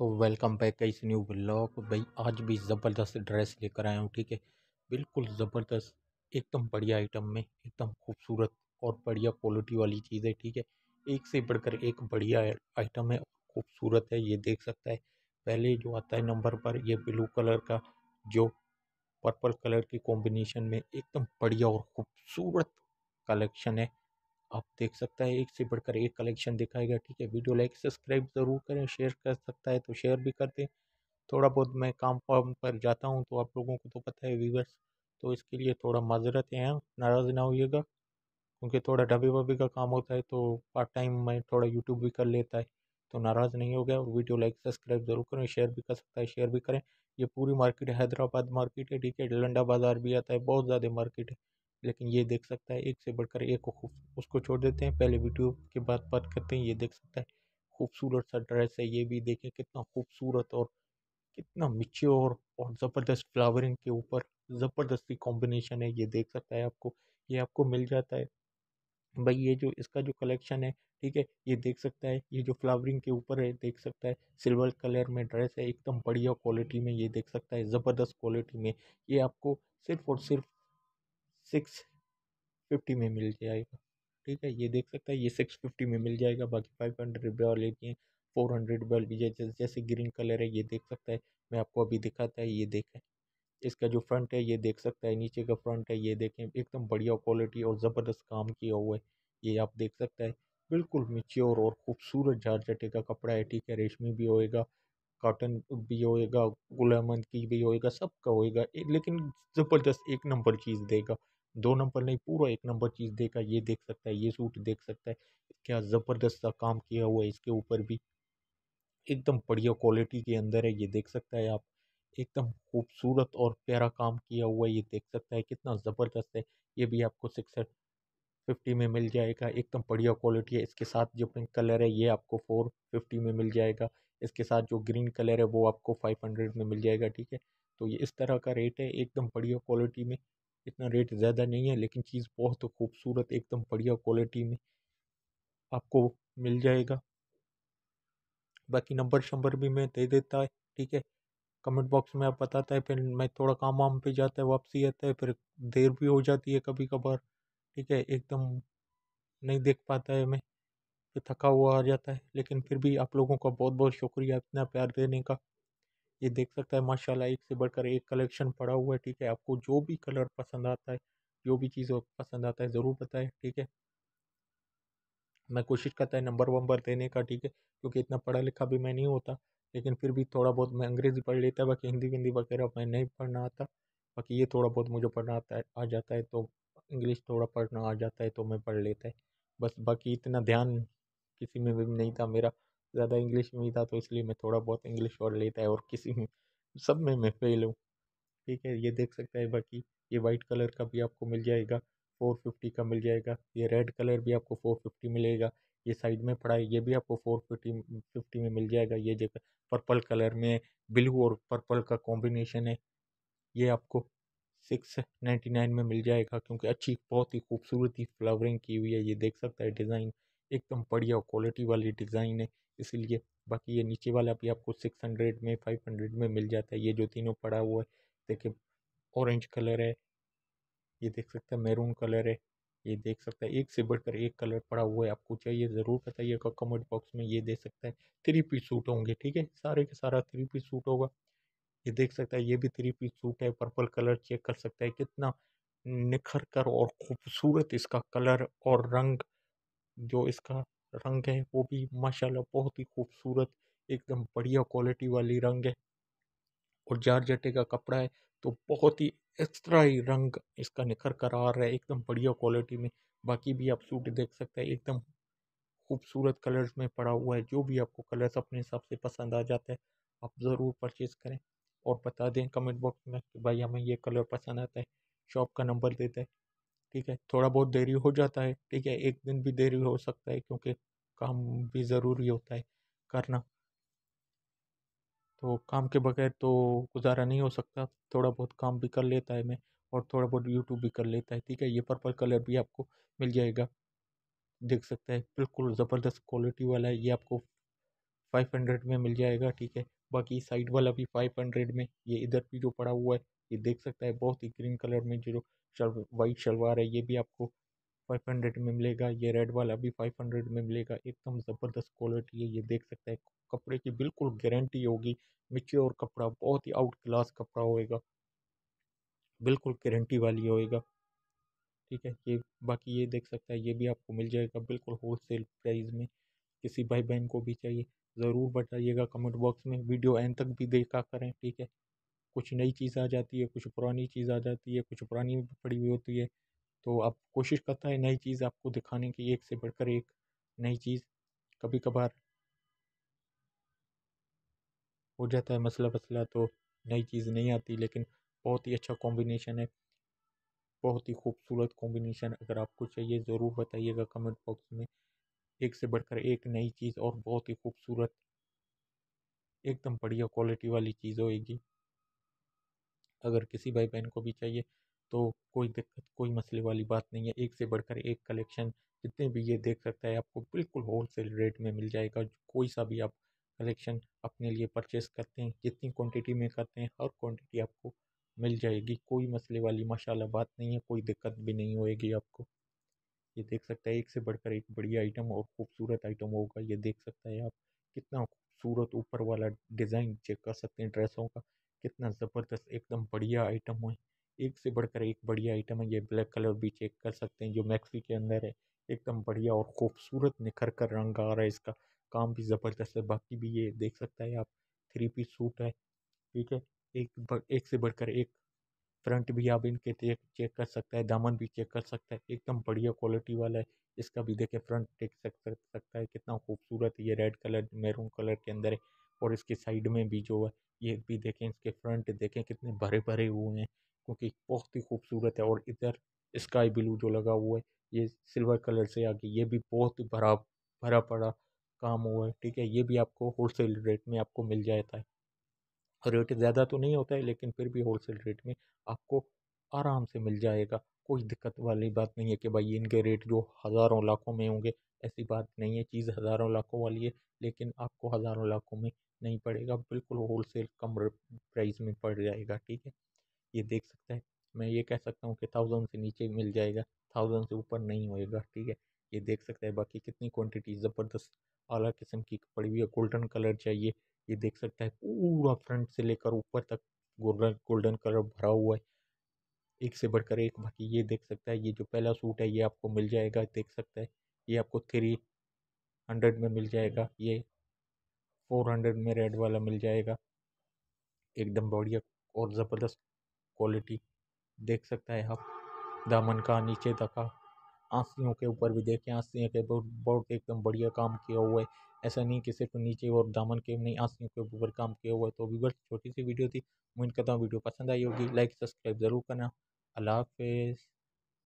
तो welcome back का इस न्यू ब्लॉग। भाई, आज भी ज़बरदस्त ड्रेस लेकर आया हूँ, ठीक है? बिल्कुल ज़बरदस्त, एकदम बढ़िया आइटम में, एकदम खूबसूरत और बढ़िया क्वालिटी वाली चीज़ है, ठीक है? एक से बढ़कर एक बढ़िया आइटम है, खूबसूरत है, ये देख सकता है। पहले जो आता है नंबर पर, ये ब्लू कलर का, जो पर्पल कलर की कॉम्बिनेशन में एकदम बढ़िया और खूबसूरत कलेक्शन है। आप देख सकते हैं, एक से बढ़कर एक कलेक्शन दिखाएगा ठीक है। वीडियो लाइक, सब्सक्राइब ज़रूर करें, शेयर कर सकता है तो शेयर भी कर दें। थोड़ा बहुत मैं काम वाम पर जाता हूँ तो आप लोगों को तो पता है, व्यूवर्स तो इसके लिए थोड़ा माजरत है, नाराज़ ना होइएगा, क्योंकि थोड़ा डबे वबे का काम होता है तो पार्ट टाइम में थोड़ा यूट्यूब भी कर लेता है तो नाराज़ नहीं हो गया वीडियो लाइक, सब्सक्राइब ज़रूर करें, शेयर भी कर सकता है, शेयर भी करें। ये पूरी मार्केट हैदराबाद मार्केट है, ठीक है, लंडा बाज़ार भी आता है, बहुत ज़्यादा मार्केट है। लेकिन ये देख सकता है, एक से बढ़कर एक को उसको छोड़ देते हैं। पहले वीडियो के बाद बात करते हैं, ये देख सकता है, खूबसूरत सा ड्रेस है, ये भी देखें कितना खूबसूरत और कितना मिच्योर और ज़बरदस्त फ्लावरिंग के ऊपर ज़बरदस्ती कॉम्बिनेशन है, ये देख सकता है आपको, ये आपको मिल जाता है। भाई ये जो, इसका जो कलेक्शन है, ठीक है, ये देख सकता है, ये जो फ्लावरिंग के ऊपर है, देख सकता है सिल्वर कलर में ड्रेस है, एकदम बढ़िया क्वालिटी में ये देख सकता है, ज़बरदस्त क्वालिटी में। ये आपको सिर्फ़ और सिर्फ़ सिक्स फिफ्टी में मिल जाएगा। ठीक है, ये देख सकता है, ये सिक्स फिफ्टी में मिल जाएगा, बाकी फाइव हंड्रेड वाले हैं, फोर हंड्रेड वाली जैसे जैसे ग्रीन कलर है, ये देख सकता है, मैं आपको अभी दिखाता है, ये देखें, इसका जो फ्रंट है, ये देख सकता है, नीचे का फ्रंट है, ये देखें, एकदम बढ़िया क्वालिटी और ज़बरदस्त काम किया हुआ है, ये आप देख सकते हैं, बिल्कुल मिच्योर और खूबसूरत जारजटे का कपड़ा है, ठीक है, रेशमी भी होएगा, कॉटन भी होएगा, गुलामंद की भी होएगा, सबका होएगा, लेकिन ज़बरदस्त एक नंबर चीज़ देगा दो नंबर नहीं, पूरा एक नंबर चीज़ देखा, ये देख सकता है, ये सूट देख सकता है, क्या ज़बरदस्त सा काम किया हुआ है इसके ऊपर भी। एकदम बढ़िया क्वालिटी के अंदर है, ये देख सकता है आप। एकदम खूबसूरत और प्यारा काम किया हुआ है, ये देख सकता है, कितना ज़बरदस्त है। ये भी आपको सिक्स फिफ्टी में मिल जाएगा, एकदम बढ़िया क्वालिटी है। इसके साथ जो पिंक कलर है, ये आपको फोर फिफ्टी में मिल जाएगा। इसके साथ जो ग्रीन कलर है, वो आपको फाइव हंड्रेड में मिल जाएगा, ठीक है। तो ये इस तरह का रेट है, एकदम बढ़िया क्वालिटी में। इतना रेट ज़्यादा नहीं है, लेकिन चीज़ बहुत खूबसूरत, एकदम बढ़िया क्वालिटी में आपको मिल जाएगा। बाकी नंबर शंबर भी मैं दे देता है, ठीक है? कमेंट बॉक्स में आप बताता है, फिर मैं थोड़ा काम वाम पे जाता है, वापसी आता है, फिर देर भी हो जाती है कभी कभार ठीक है? एकदम नहीं देख पाता है मैं, फिर थका हुआ आ जाता है, लेकिन फिर भी आप लोगों का बहुत बहुत शुक्रिया इतना प्यार देने का। ये देख सकता है, माशाल्लाह, एक से बढ़कर एक कलेक्शन पड़ा हुआ है, ठीक है। आपको जो भी कलर पसंद आता है, जो भी चीज़ पसंद आता है, ज़रूर बताएँ, ठीक है। मैं कोशिश करता है नंबर वंबर देने का, ठीक है, क्योंकि इतना पढ़ा लिखा भी मैं नहीं होता, लेकिन फिर भी थोड़ा बहुत मैं अंग्रेज़ी पढ़ लेता है बाकी हिंदी विंदी वगैरह मैं नहीं पढ़ना आता, बाकी ये थोड़ा बहुत मुझे पढ़ना आता है, आ जाता है तो इंग्लिश थोड़ा पढ़ना आ जाता है तो मैं पढ़ लेता है। बस बाकी इतना ध्यान किसी में भी नहीं था मेरा ज़्यादा इंग्लिश में ही था तो इसलिए मैं थोड़ा बहुत इंग्लिश और लेता है और किसी में, सब में मैं फेल हूँ। ठीक है, ये देख सकते हैं बाकी, ये वाइट कलर का भी आपको मिल जाएगा, फोर फिफ्टी का मिल जाएगा, ये रेड कलर भी आपको फोर फिफ्टी मिलेगा, ये साइड में पड़ा है, ये भी आपको फोर फिफ्टी फिफ्टी में मिल जाएगा, ये जगह पर्पल कलर में ब्लू और पर्पल का कॉम्बिनेशन है, ये आपको सिक्स नाइन्टी नाइन में मिल जाएगा, क्योंकि अच्छी, बहुत ही खूबसूरती फ्लावरिंग की हुई है, ये देख सकता है डिज़ाइन। एकदम बढ़िया क्वालिटी वाली डिज़ाइन है, इसीलिए बाकी ये नीचे वाला भी आपको सिक्स हंड्रेड में, फाइव हंड्रेड में मिल जाता है, ये जो तीनों पड़ा हुआ है, देखिए ऑरेंज कलर है, ये देख सकते हैं मैरून कलर है, ये देख सकता है, एक से बढ़कर एक कलर पड़ा हुआ है, आपको चाहिए ज़रूर बताइएगा कमेंट बॉक्स में, ये दे सकता है थ्री पीस सूट होंगे, ठीक है? सारे के सारा थ्री पीस सूट होगा, ये देख सकता है, ये भी थ्री पीस सूट है, पर्पल कलर चेक कर सकता है, कितना निखर कर और खूबसूरत इसका कलर और रंग जो इसका रंग है, वो भी माशाल्लाह बहुत ही खूबसूरत, एकदम बढ़िया क्वालिटी वाली रंग है। और जारजटे का कपड़ा है तो बहुत ही एक्स्ट्रा ही रंग इसका निखर कर आ रहा है, एकदम बढ़िया क्वालिटी में। बाकी भी आप सूट देख सकते हैं, एकदम खूबसूरत कलर्स में पड़ा हुआ है, जो भी आपको कलर्स अपने हिसाब से पसंद आ जाता है, आप ज़रूर परचेज़ करें। और बता दें कमेंट बॉक्स में कि भाई हमें ये कलर पसंद आता है शॉप का नंबर देता है ठीक है थोड़ा बहुत देरी हो जाता है, ठीक है, एक दिन भी देरी हो सकता है क्योंकि काम भी ज़रूरी होता है करना। तो काम के बगैर तो गुजारा नहीं हो सकता थोड़ा बहुत काम भी कर लेता है मैं और थोड़ा बहुत यूट्यूब भी कर लेता है, ठीक है, ये पर्पल कलर भी आपको मिल जाएगा। देख सकते हैं, बिल्कुल ज़बरदस्त क्वालिटी वाला है, ये आपको फाइव हंड्रेड में मिल जाएगा, ठीक है, बाकी साइड वाला भी फाइव हंड्रेड में, ये इधर भी जो पड़ा हुआ है, ये देख सकता है, बहुत ही ग्रीन कलर में जो शल वाइट शलवार है ये भी आपको फाइव हंड्रेड में मिलेगा, ये रेड वाला भी फाइव हंड्रेड में मिलेगा, एकदम ज़बरदस्त क्वालिटी है, ये देख सकता है, कपड़े की बिल्कुल गारंटी होगी और कपड़ा, बहुत ही आउट क्लास कपड़ा होएगा, बिल्कुल गारंटी वाली होएगा, ठीक है, ये बाकी ये देख सकता है, ये भी आपको मिल जाएगा बिल्कुल होलसेल प्राइस में, किसी भाई बहन को भी चाहिए, ज़रूर बताइएगा कमेंट बॉक्स में वीडियो एंड तक भी देखा करें, ठीक है कुछ नई चीज़ आ जाती है, कुछ पुरानी चीज़ आ जाती है, कुछ पुरानी पड़ी हुई होती है। तो आप कोशिश करता है नई चीज़ आपको दिखाने की, एक से बढ़कर एक नई चीज़ कभी कभार हो जाता है मसला वसला तो नई चीज़ नहीं आती, लेकिन बहुत ही अच्छा कॉम्बिनेशन है। बहुत ही खूबसूरत कॉम्बिनेशन अगर आपको चाहिए, ज़रूर बताइएगा कमेंट बॉक्स में। एक से बढ़कर एक नई चीज़ और बहुत ही खूबसूरत, एकदम बढ़िया क्वालिटी वाली चीज़ होएगी। अगर किसी भाई बहन को भी चाहिए तो कोई दिक्कत, कोई मसले वाली बात नहीं है। एक से बढ़कर एक कलेक्शन जितने भी ये देख सकता है, आपको बिल्कुल होलसेल रेट में मिल जाएगा। कोई सा भी आप कलेक्शन अपने लिए परचेस करते हैं, जितनी क्वांटिटी में करते हैं, हर क्वांटिटी आपको मिल जाएगी। कोई मसले वाली माशाल्लाह बात नहीं है, कोई दिक्कत भी नहीं होएगी आपको। ये देख सकता है, एक से बढ़कर एक बढ़िया आइटम और खूबसूरत आइटम होगा। ये देख सकता है आप कितना खूबसूरत ऊपर वाला डिज़ाइन चेक कर सकते हैं ड्रेसों का। कितना ज़बरदस्त एकदम बढ़िया आइटम है एक से बढ़कर एक बढ़िया आइटम है ये ब्लैक कलर भी चेक कर सकते हैं जो मैक्सी के अंदर है। एकदम बढ़िया और खूबसूरत निखर कर रंग आ रहा है इसका। काम भी ज़बरदस्त है बाकी भी ये देख सकता है आप थ्री पीस सूट है ठीक है। एक एक से बढ़कर एक फ्रंट भी आप इनके चेक चेक कर सकते हैं दामन भी चेक कर सकता है एकदम बढ़िया क्वालिटी वाला है। इसका भी देखें फ्रंट देख सक, सकता है कितना खूबसूरत है ये रेड कलर मैरून कलर के अंदर है और इसके साइड में भी जो है ये भी देखें, इसके फ्रंट देखें, कितने भरे भरे हुए हैं, क्योंकि बहुत ही खूबसूरत है और इधर स्काई ब्लू जो लगा हुआ है, ये सिल्वर कलर से आगे, ये भी बहुत ही भरा भरा पड़ा काम हुआ है, ठीक है, ये भी आपको होलसेल रेट में आपको मिल जाता है। रेट ज़्यादा तो नहीं होता है, लेकिन फिर भी होलसेल रेट में आपको आराम से मिल जाएगा, कोई दिक्कत वाली बात नहीं है कि भाई इनके रेट जो हज़ारों लाखों में होंगे, ऐसी बात नहीं है, चीज़ हज़ारों लाखों वाली है, लेकिन आपको हज़ारों लाखों में नहीं पड़ेगा, बिल्कुल होलसेल कम प्राइस में पड़ जाएगा, ठीक है? ये देख सकते हैं। मैं ये कह सकता हूँ कि थाउज़ेंड से नीचे मिल जाएगा, थाउज़ेंड से ऊपर नहीं होएगा, ठीक है? ये देख सकते हैं बाकी कितनी क्वांटिटी ज़बरदस्त आला किस्म की पड़ी हुई है। गोल्डन कलर चाहिए, ये देख सकता है पूरा फ्रंट से लेकर ऊपर तक गोल्डन गोल्डन कलर भरा हुआ है। एक से बढ़कर एक, बाकी ये देख सकता है, ये जो पहला सूट है, ये आपको मिल जाएगा, देख सकता है। ये आपको थ्री हंड्रेड में मिल जाएगा, ये फोर हंड्रेड में रेड वाला मिल जाएगा। एकदम बढ़िया और ज़बरदस्त क्वालिटी, देख सकता है आप। दामन का, नीचे तक आंसियों के ऊपर भी देखें, आंसियों के बहुत बहुत एकदम बढ़िया काम किया हुआ है। ऐसा नहीं कि सिर्फ़ नीचे और दामन के नहीं, आंसियों के ऊपर काम किया हुआ है तो भी बस छोटी सी वीडियो थी। उम्मीद करता हूँ वीडियो पसंद आई होगी। लाइक, सब्सक्राइब ज़रूर करना। अल्लाह हाफिज़।